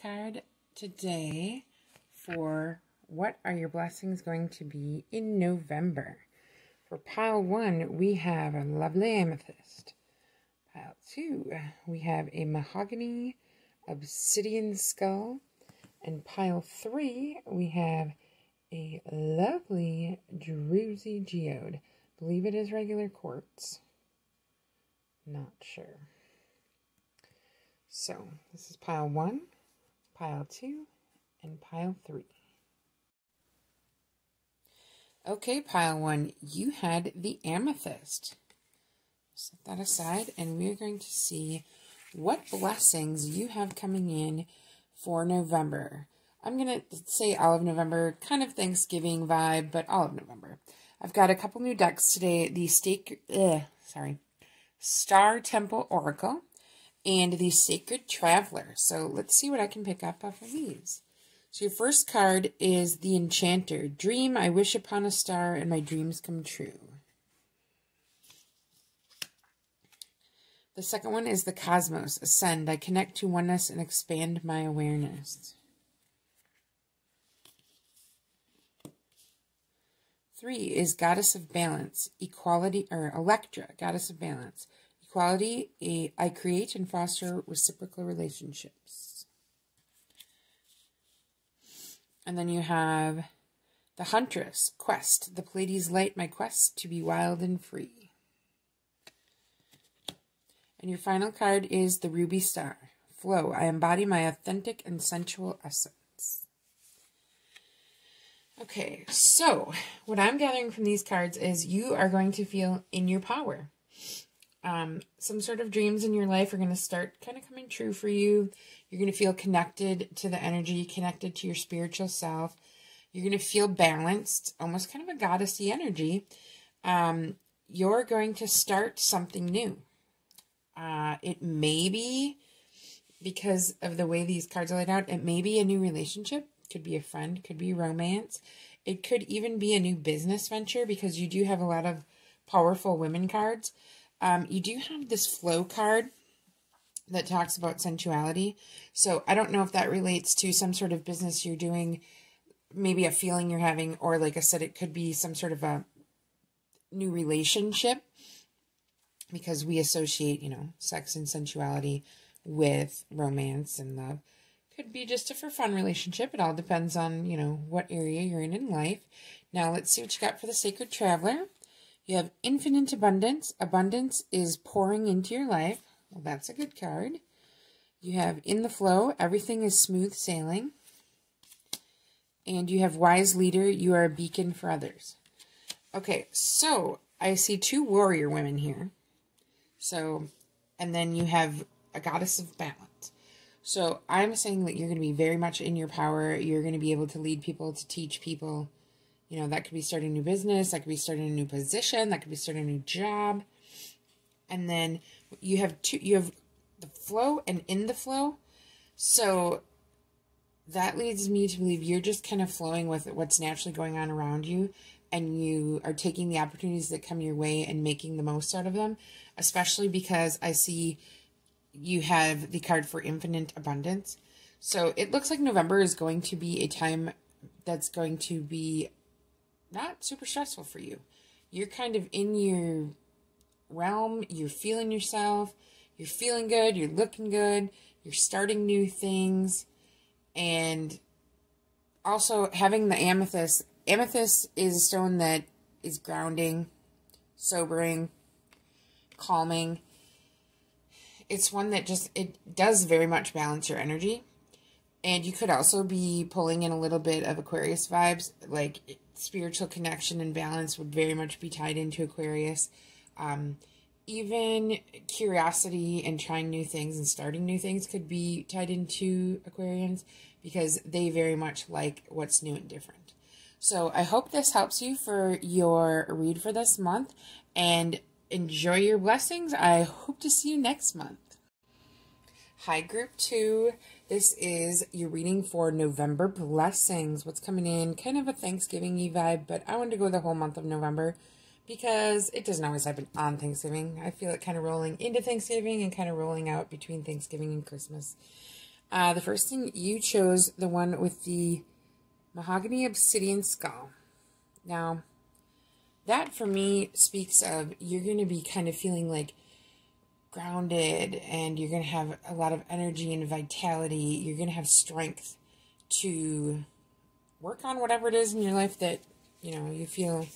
card today for what are your blessings going to be in November. For pile one, we have a lovely amethyst. Pile two, we have a mahogany obsidian skull. And pile three, we have a lovely druzy geode. believe it is regular quartz. Not sure. So this is pile one, pile two, and pile three. Okay, pile one, you had the amethyst. Set that aside, and we're going to see what blessings you have coming in for November. I'm going to say all of November, kind of Thanksgiving vibe, but all of November. I've got a couple new decks today. The Stake, sorry, Star Temple Oracle and the Sacred Traveler. So let's see what I can pick up off of these. So your first card is the Enchanter. Dream, I wish upon a star, and my dreams come true. The second one is the Cosmos. Ascend, I connect to oneness and expand my awareness. Three is Goddess of Balance, Equality, or Electra, Goddess of Balance. Equality, I create and foster reciprocal relationships. And then you have the Huntress, Quest, the Pleiades light my quest to be wild and free. And your final card is the Ruby Star, Flow, I embody my authentic and sensual essence. Okay, so what I'm gathering from these cards is you are going to feel in your power um, some sort of dreams in your life are going to start kind of coming true for you. You're going to feel connected to the energy, connected to your spiritual self. You're going to feel balanced, almost kind of a goddessy energy. Um, you're going to start something new. Uh, it may be because of the way these cards are laid out. It may be a new relationship. Could be a friend. Could be romance. It could even be a new business venture because you do have a lot of powerful women cards. Um, you do have this flow card that talks about sensuality. So I don't know if that relates to some sort of business you're doing, maybe a feeling you're having, or like I said, it could be some sort of a new relationship because we associate, you know, sex and sensuality with romance and love. Could be just a for fun relationship. It all depends on, you know, what area you're in in life. Now let's see what you got for the Sacred Traveler. You have infinite abundance. Abundance is pouring into your life. Well, that's a good card. You have in the flow. Everything is smooth sailing. And you have wise leader. You are a beacon for others. Okay, so I see two warrior women here. So, and then you have a goddess of balance. So I'm saying that you're going to be very much in your power. You're going to be able to lead people, to teach people, you know, that could be starting a new business, that could be starting a new position, that could be starting a new job. And then you have two you have the flow and in the flow. So that leads me to believe you're just kind of flowing with what's naturally going on around you and you are taking the opportunities that come your way and making the most out of them, especially because I see you have the card for infinite abundance. So it looks like November is going to be a time that's going to be not super stressful for you. You're kind of in your realm, you're feeling yourself, you're feeling good, you're looking good, you're starting new things, and also having the amethyst. Amethyst is a stone that is grounding, sobering, calming. It's one that just, it does very much balance your energy. And you could also be pulling in a little bit of Aquarius vibes, like spiritual connection and balance would very much be tied into Aquarius. Um, even curiosity and trying new things and starting new things could be tied into Aquarians because they very much like what's new and different. So I hope this helps you for your read for this month and enjoy your blessings. I hope to see you next month. Hi, Group 2. This is your reading for November blessings. What's coming in? Kind of a Thanksgiving vibe, but I wanted to go the whole month of November because it doesn't always happen on Thanksgiving. I feel it kind of rolling into Thanksgiving and kind of rolling out between Thanksgiving and Christmas. Uh, the first thing you chose the one with the mahogany obsidian skull. Now, that for me speaks of you're going to be kind of feeling like grounded and you're going to have a lot of energy and vitality. You're going to have strength to work on whatever it is in your life that, you know, you feel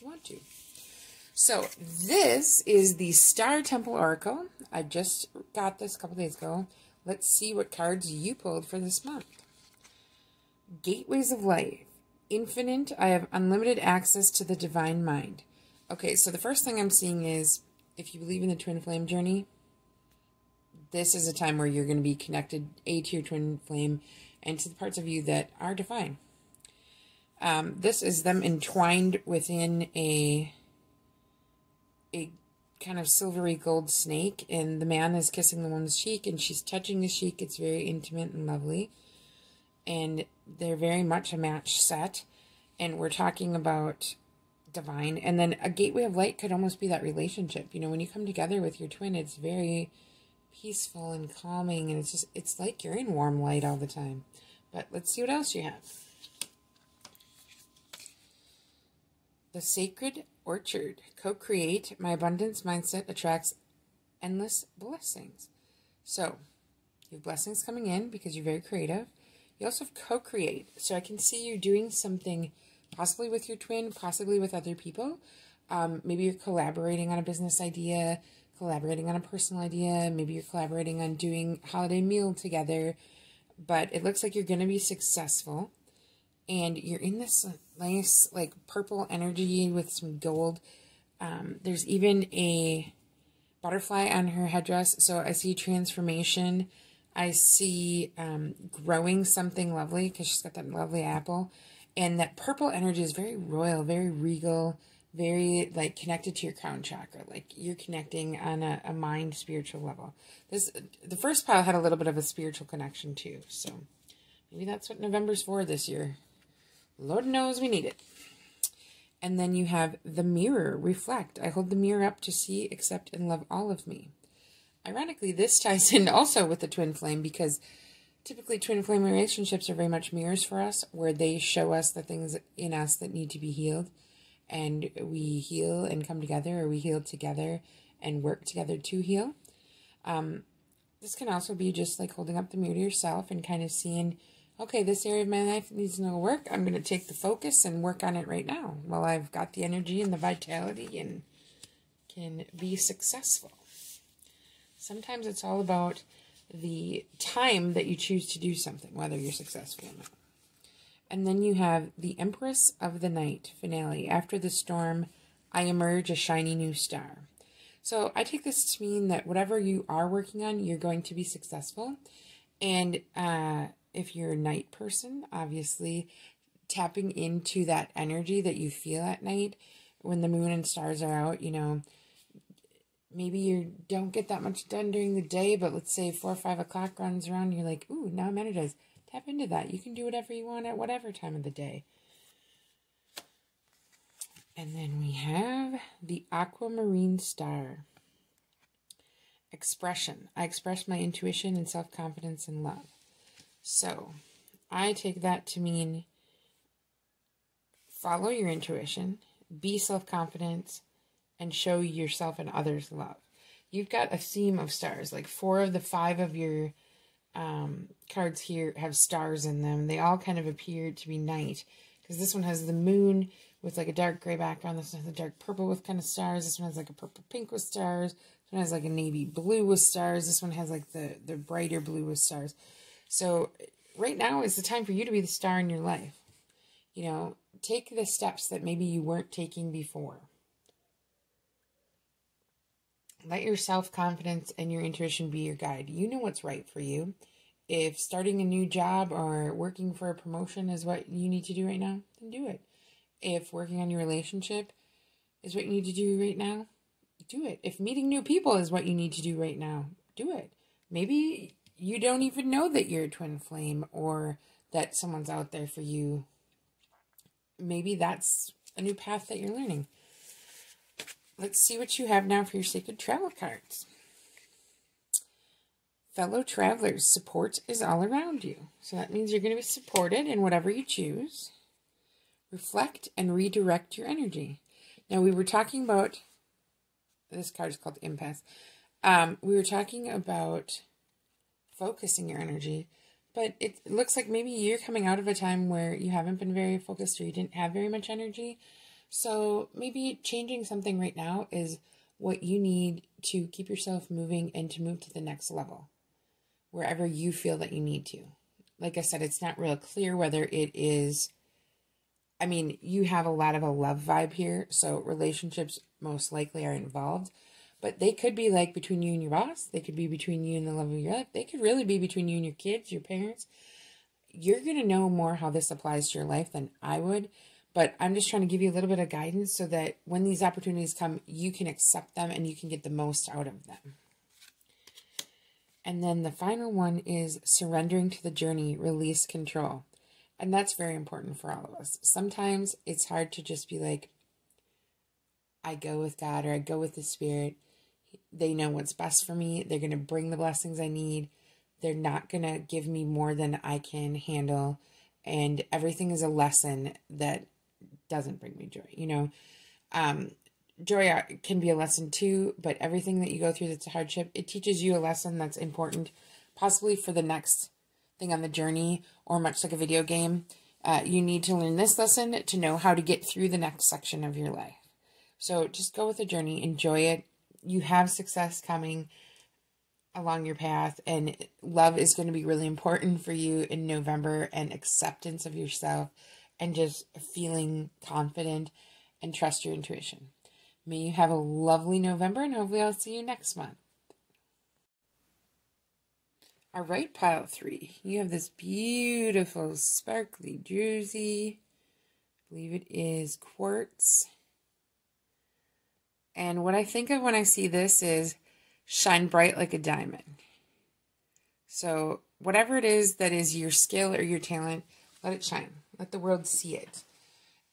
you want to. So, this is the Star Temple Oracle. I just got this a couple days ago. Let's see what cards you pulled for this month. Gateways of Life. Infinite. I have unlimited access to the divine mind. Okay, so the first thing I'm seeing is if you believe in the twin flame journey, this is a time where you're going to be connected A to your twin flame and to the parts of you that are divine. Um, this is them entwined within a a kind of silvery gold snake, and the man is kissing the woman's cheek, and she's touching the cheek. It's very intimate and lovely, and they're very much a match set. And we're talking about divine, and then a gateway of light could almost be that relationship. You know, when you come together with your twin, it's very peaceful and calming, and it's just it's like you're in warm light all the time. But let's see what else you have. The Sacred Orchard. Co create. My abundance mindset attracts endless blessings. So, you have blessings coming in because you're very creative. You also have co create. So, I can see you doing something possibly with your twin, possibly with other people. Um, maybe you're collaborating on a business idea, collaborating on a personal idea. Maybe you're collaborating on doing holiday meal together. But it looks like you're going to be successful and you're in this nice like purple energy with some gold. Um, there's even a butterfly on her headdress, so I see transformation. I see um, growing something lovely because she's got that lovely apple, and that purple energy is very royal, very regal, very like connected to your crown chakra. Like you're connecting on a, a mind spiritual level. This the first pile had a little bit of a spiritual connection too, so maybe that's what November's for this year. Lord knows we need it. And then you have the mirror, reflect. I hold the mirror up to see, accept, and love all of me. Ironically, this ties in also with the twin flame because typically twin flame relationships are very much mirrors for us, where they show us the things in us that need to be healed. And we heal and come together, or we heal together and work together to heal. Um, this can also be just like holding up the mirror to yourself and kind of seeing okay, this area of my life needs no work. I'm going to take the focus and work on it right now while I've got the energy and the vitality and can be successful. Sometimes it's all about the time that you choose to do something, whether you're successful or not. And then you have the Empress of the Night finale. After the storm, I emerge a shiny new star. So I take this to mean that whatever you are working on, you're going to be successful. And uh, if you're a night person, obviously tapping into that energy that you feel at night when the moon and stars are out, you know, maybe you don't get that much done during the day, but let's say four or five o'clock runs around, you're like, ooh, now I'm energized. Tap into that. You can do whatever you want at whatever time of the day. And then we have the aquamarine star. Expression. I express my intuition and self confidence and love. So I take that to mean follow your intuition, be self confident, and show yourself and others love. You've got a theme of stars, like four of the five of your um, cards here have stars in them. They all kind of appear to be night because this one has the moon with like a dark gray background. This one has a dark purple with kind of stars. This one has like a purple pink with stars. This one has like a navy blue with stars. This one has like the, the brighter blue with stars. So right now is the time for you to be the star in your life. You know, take the steps that maybe you weren't taking before. Let your self confidence and your intuition be your guide. You know what's right for you. If starting a new job or working for a promotion is what you need to do right now, then do it. If working on your relationship is what you need to do right now, do it. If meeting new people is what you need to do right now, do it. Maybe you don't even know that you're a twin flame or that someone's out there for you. Maybe that's a new path that you're learning. Let's see what you have now for your sacred travel cards. fellow travelers, support is all around you. So that means you're going to be supported in whatever you choose. Reflect and redirect your energy. Now, we were talking about this card is called Impasse. Um, we were talking about focusing your energy, but it looks like maybe you're coming out of a time where you haven't been very focused or you didn't have very much energy. So maybe changing something right now is what you need to keep yourself moving and to move to the next level wherever you feel that you need to. Like I said, it's not real clear whether it is. I mean, you have a lot of a love vibe here, so relationships most likely are involved. But they could be like between you and your boss. They could be between you and the love of your life. They could really be between you and your kids, your parents. You're going to know more how this applies to your life than I would. But I'm just trying to give you a little bit of guidance so that when these opportunities come, you can accept them and you can get the most out of them. And then the final one is surrendering to the journey, release control. And that's very important for all of us. Sometimes it's hard to just be like, I go with God or I go with the Spirit. They know what's best for me. They're going to bring the blessings I need. They're not going to give me more than I can handle. And everything is a lesson that doesn't bring me joy. You know, um, joy uh, can be a lesson too, but everything that you go through that's a hardship, it teaches you a lesson that's important, possibly for the next thing on the journey, or much like a video game. Uh, you need to learn this lesson to know how to get through the next section of your life. So just go with the journey, enjoy it. You have success coming along your path, and love is going to be really important for you in November, and acceptance of yourself, and just feeling confident and trust your intuition. May you have a lovely November, and hopefully, I'll see you next month. All right, pile three. You have this beautiful, sparkly druzy. I believe it is quartz. And what I think of when I see this is shine bright like a diamond. So, whatever it is that is your skill or your talent, let it shine. Let the world see it.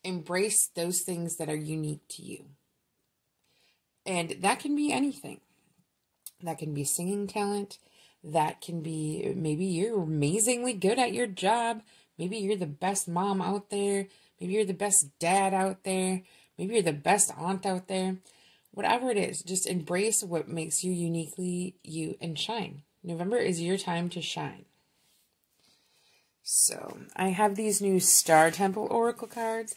Embrace those things that are unique to you. And that can be anything. That can be singing talent. That can be maybe you're amazingly good at your job. Maybe you're the best mom out there. Maybe you're the best dad out there. Maybe you're the best aunt out there. Whatever it is, just embrace what makes you uniquely you and shine. November is your time to shine. So, I have these new Star Temple Oracle cards.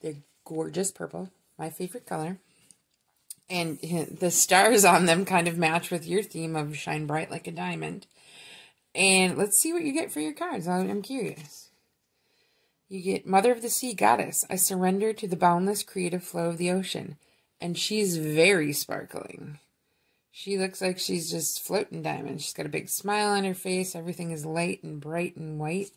They're gorgeous purple, my favorite color and the stars on them kind of match with your theme of shine bright like a diamond. And let's see what you get for your cards. I'm curious. You get Mother of the Sea Goddess. I surrender to the boundless creative flow of the ocean. And she's very sparkling. She looks like she's just floating diamonds. She's got a big smile on her face. Everything is light and bright and white.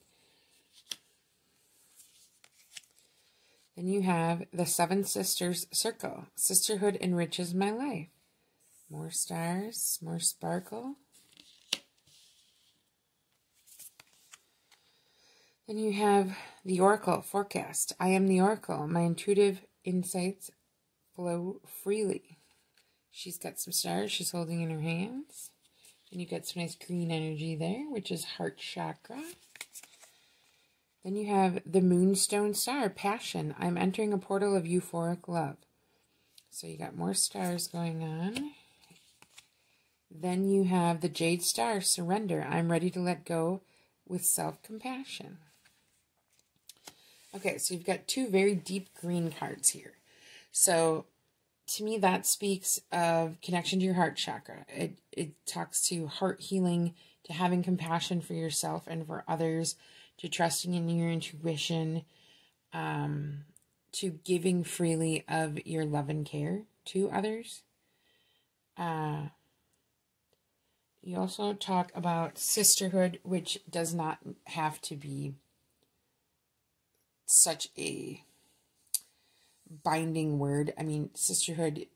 Then you have the Seven Sisters Circle. Sisterhood enriches my life. More stars, more sparkle. Then you have the Oracle Forecast. I am the Oracle. My intuitive insights flow freely. She's got some stars she's holding in her hands. And you've got some nice green energy there, which is heart chakra. Then you have the Moonstone Star, Passion. I'm entering a portal of euphoric love. So you got more stars going on. Then you have the Jade Star, Surrender. I'm ready to let go with self-compassion. Okay, so you've got two very deep green cards here. So to me, that speaks of connection to your heart chakra. It, it talks to heart healing, to having compassion for yourself and for others, to trusting in your intuition, um, to giving freely of your love and care to others. Uh, you also talk about sisterhood, which does not have to be such a binding word. I mean, sisterhood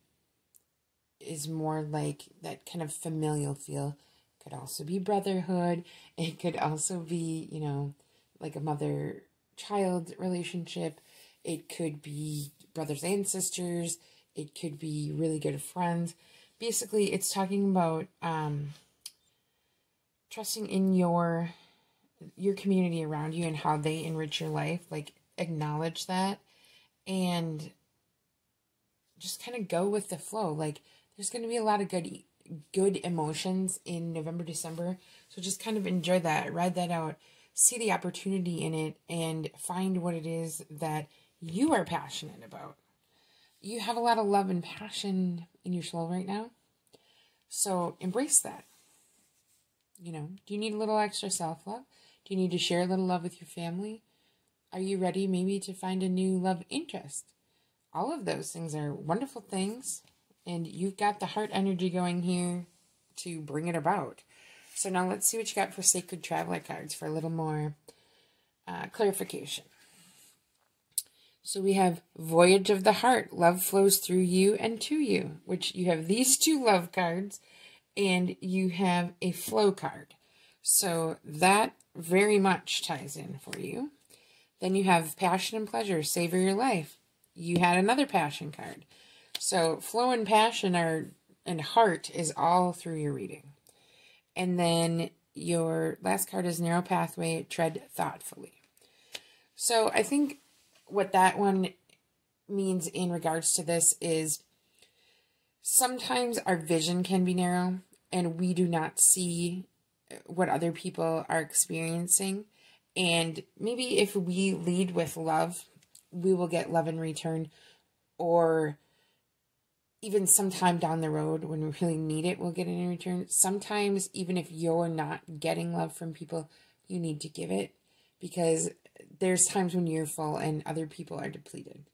is more like that kind of familial feel. Could also be brotherhood. It could also be, you know, like a mother child relationship. It could be brothers and sisters. It could be really good friends. Basically, it's talking about um, trusting in your your community around you and how they enrich your life like acknowledge that and just kind of go with the flow. Like there's going to be a lot of good good emotions in November December. So just kind of enjoy that ride that out see the opportunity in it and find what it is that you are passionate about. You have a lot of love and passion in your soul right now. So embrace that. You know, do you need a little extra self love? Do you need to share a little love with your family? Are you ready maybe to find a new love interest? All of those things are wonderful things, and you've got the heart energy going here to bring it about. So now let's see what you got for Sacred Traveler cards for a little more uh, clarification. So we have Voyage of the Heart. Love flows through you and to you, which you have these two love cards and you have a flow card. So that very much ties in for you. Then you have passion and pleasure, savor your life. You had another passion card. So flow and passion are and heart is all through your reading. And then your last card is narrow pathway, tread thoughtfully. So I think what that one means in regards to this is sometimes our vision can be narrow and we do not see what other people are experiencing. And maybe if we lead with love, we will get love in return. Or even sometime down the road when we really need it, we'll get it in return. Sometimes, even if you're not getting love from people, you need to give it because there's times when you're full and other people are depleted.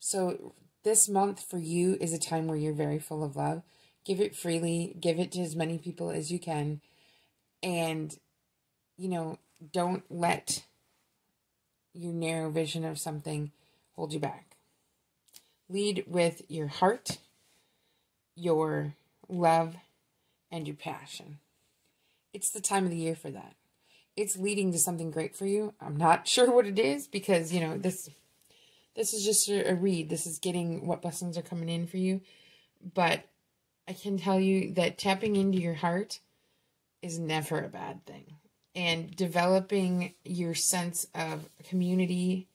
So, this month for you is a time where you're very full of love. Give it freely, give it to as many people as you can. And, you know, don't let your narrow vision of something hold you back. Lead with your heart, your love, and your passion. It's the time of the year for that. It's leading to something great for you. I'm not sure what it is because, you know, this this is just a, read. This is getting what blessings are coming in for you. But I can tell you that tapping into your heart is never a bad thing. And developing your sense of community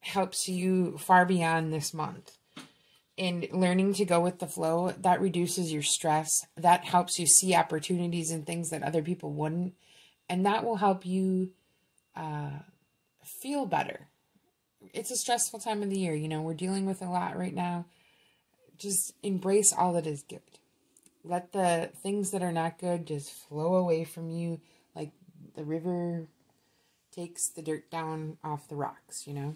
helps you far beyond this month. And learning to go with the flow, that reduces your stress. That helps you see opportunities and things that other people wouldn't. And that will help you uh, feel better. It's a stressful time of the year. You know, we're dealing with a lot right now just embrace all that is good. Let the things that are not good just flow away from you like the river takes the dirt down off the rocks, you know?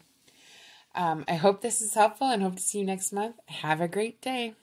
Um, I hope this is helpful and hope to see you next month. Have a great day.